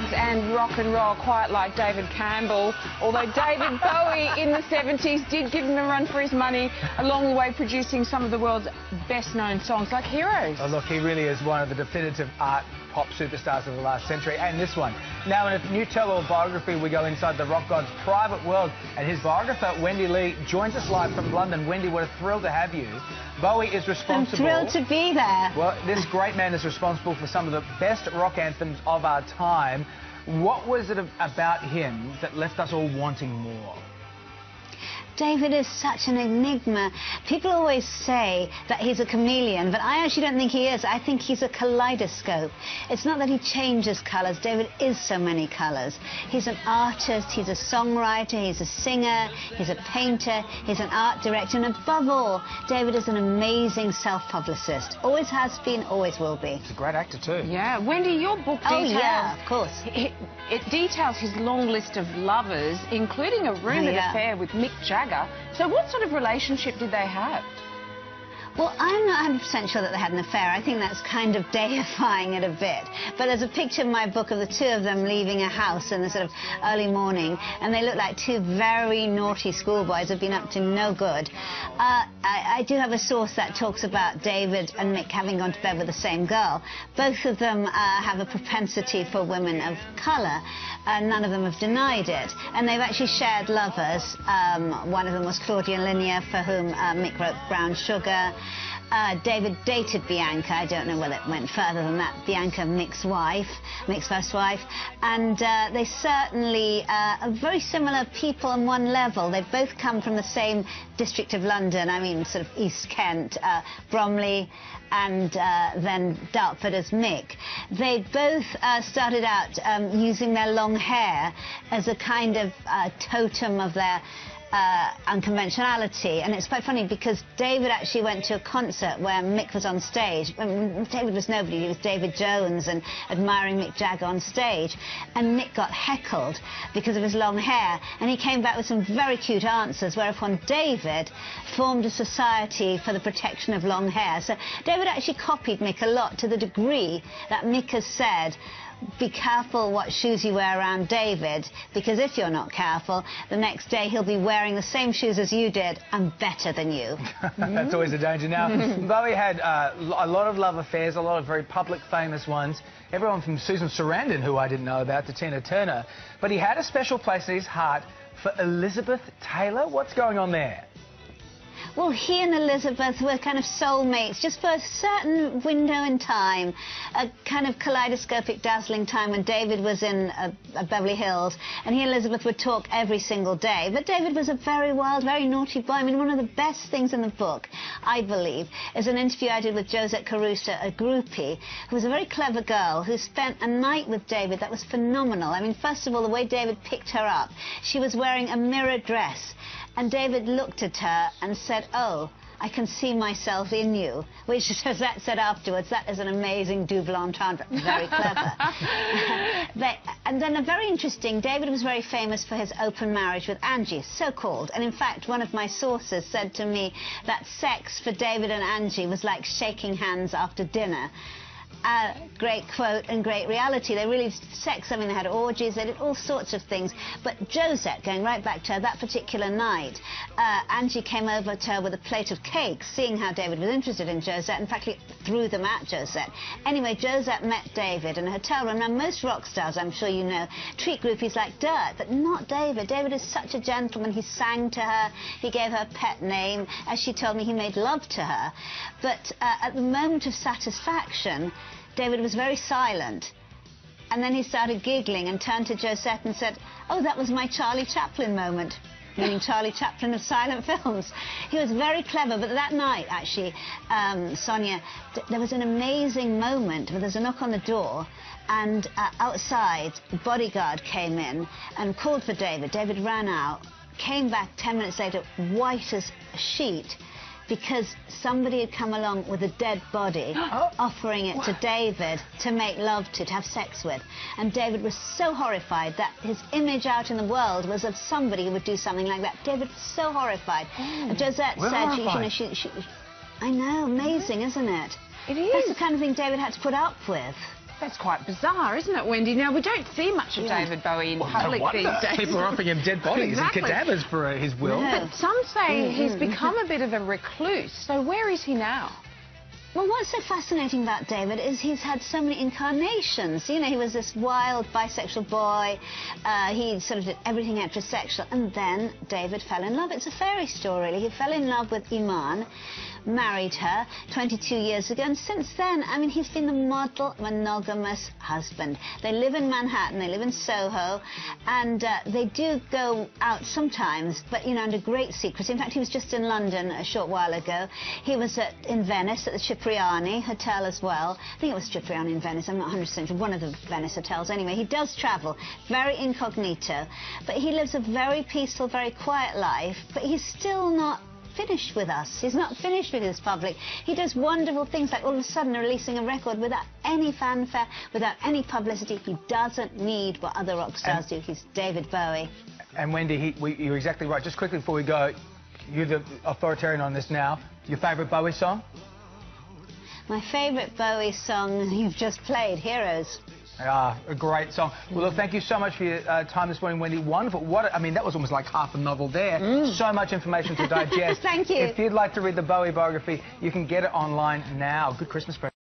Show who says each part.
Speaker 1: drugs and rock and roll, quite like David Campbell. Although David Bowie in the 70s did give him a run for his money, along the way producing some of the world's best known songs like Heroes.
Speaker 2: Oh, look, he really is one of the definitive art pop superstars of the last century, and this one. Now, in a new tell-all biography, we go inside the rock god's private world, and his biographer, Wendy Leigh, joins us live from London. Wendy, we're thrilled to have you. Bowie is responsible...
Speaker 3: I'm thrilled to be there.
Speaker 2: Well, this great man is responsible for some of the best rock anthems of our time. What was it about him that left us all wanting more?
Speaker 3: David is such an enigma. People always say that he's a chameleon, but I actually don't think he is. I think he's a kaleidoscope. It's not that he changes colours. David is so many colours. He's an artist, he's a songwriter, he's a singer, he's a painter, he's an art director, and above all, David is an amazing self-publicist. Always has been, always will be.
Speaker 2: He's a great actor too.
Speaker 1: Yeah. Wendy, your book
Speaker 3: oh,
Speaker 1: details...
Speaker 3: Oh, yeah, of course.
Speaker 1: It, it details his long list of lovers, including a rumoured oh, yeah. affair with Mick Jagger So what sort of relationship did they have?
Speaker 3: Well, I'm not 100% sure that they had an affair. I think that's kind of deifying it a bit. But there's a picture in my book of the two of them leaving a house in the sort of early morning, and they look like two very naughty schoolboys who've been up to no good. Uh, I, I, do have a source that talks about David and Mick having gone to bed with the same girl. Both of them uh, have a propensity for women of colour, and none of them have denied it. And they've actually shared lovers. Um, one of them was Claudia Lennear, for whom uh, Mick wrote Brown Sugar. Uh, David dated Bianca. I don't know whether it went further than that. Bianca, Mick's wife, Mick's first wife. And uh, they certainly uh, are very similar people on one level. They've both come from the same district of London. I mean, sort of East Kent, uh, Bromley, and uh, then Dartford as Mick. They both uh, started out um, using their long hair as a kind of totem of their uh, unconventionality. And it's quite funny because David actually went to a concert where Mick was on stage. David was nobody, he was David Jones and admiring Mick Jagger on stage. And Mick got heckled because of his long hair. And he came back with some very cute answers, whereupon David formed a society for the protection of long hair. So David actually copied Mick a lot to the degree that Mick has said, be careful what shoes you wear around David, because if you're not careful, the next day he'll be wearing the same shoes as you did and better than you.
Speaker 2: That's always a danger. Now, Bowie had uh, a lot of love affairs, a lot of very public, famous ones. Everyone from Susan Sarandon, who I didn't know about, to Tina Turner. But he had a special place in his heart for Elizabeth Taylor. What's going on there?
Speaker 3: Well, he and Elizabeth were kind of soulmates, just for a certain window in time, a kind of kaleidoscopic, dazzling time when David was in uh, Beverly Hills, and he and Elizabeth would talk every single day. But David was a very wild, very naughty boy. I mean, one of the best things in the book, I believe, is an interview I did with Josette Caruso, a groupie, who was a very clever girl who spent a night with David that was phenomenal. I mean, first of all, the way David picked her up, she was wearing a mirror dress. And David looked at her and said, oh, I can see myself in you, which Josette said afterwards, that is an amazing double entendre, very clever. but, and then a very interesting, David was very famous for his open marriage with Angie, so-called. And in fact, one of my sources said to me that sex for David and Angie was like shaking hands after dinner a great quote and great reality. They really sex, I mean, they had orgies, they did all sorts of things. But Josette, going right back to her, that particular night, uh, Angie came over to her with a plate of cake, seeing how David was interested in Josette. In fact, he threw them at Josette. Anyway, Josette met David in a hotel room. Now, most rock stars, I'm sure you know, treat groupies like dirt, but not David. David is such a gentleman. He sang to her, he gave her a pet name. As she told me, he made love to her. But uh, at the moment of satisfaction, David was very silent. And then he started giggling and turned to Josette and said, oh, that was my Charlie Chaplin moment, meaning Charlie Chaplin of silent films. He was very clever, but that night, actually, um, Sonia, there was an amazing moment where there's a knock on the door and uh, outside, the bodyguard came in and called for David. David ran out, came back 10 minutes later, white as a sheet, because somebody had come along with a dead body, offering it to David to make love to, to have sex with. And David was so horrified that his image out in the world was of somebody who would do something like that. David was so horrified.
Speaker 2: Oh,
Speaker 3: Josette said, she, you know, she, she, I know, amazing, isn't it?
Speaker 1: It is.
Speaker 3: That's the kind of thing David had to put up with.
Speaker 1: That's quite bizarre, isn't it, Wendy? Now, we don't see much of
Speaker 3: Yeah.
Speaker 1: David Bowie in
Speaker 2: No
Speaker 1: public these days.
Speaker 2: People are offering him dead bodies
Speaker 1: Exactly.
Speaker 2: and cadavers for uh, his will.
Speaker 3: No.
Speaker 1: But some say he's become a bit of a recluse. So where is he now?
Speaker 3: Well, what's so fascinating about David is he's had so many incarnations. You know, he was this wild bisexual boy. Uh, he sort of did everything heterosexual. And then David fell in love. It's a fairy story, really. He fell in love with Iman, married her 22 years ago. And since then, I mean, he's been the model monogamous husband. They live in Manhattan, they live in Soho, and uh, they do go out sometimes, but, you know, under great secrecy. In fact, he was just in London a short while ago. He was at, in Venice at the Cipriani Hotel as well. I think it was Cipriani in Venice. I'm not 100% sure. One of the Venice hotels. Anyway, he does travel, very incognito. But he lives a very peaceful, very quiet life, but he's still not finished with us. He's not finished with his public. He does wonderful things like all of a sudden releasing a record without any fanfare, without any publicity. He doesn't need what other rock stars do. He's David Bowie.
Speaker 2: And Wendy, he, we, you're exactly right. Just quickly before we go, you're the authoritarian on this now. Your favourite Bowie song?
Speaker 3: My favourite Bowie song you've just played, Heroes.
Speaker 2: Ah, a great song. Well, look, thank you so much for your uh, time this morning, Wendy. Wonderful. What a- I mean, that was almost like half a novel there. So much information to digest.
Speaker 3: Thank you.
Speaker 2: If you'd like to read the Bowie biography, you can get it online now. Good Christmas present.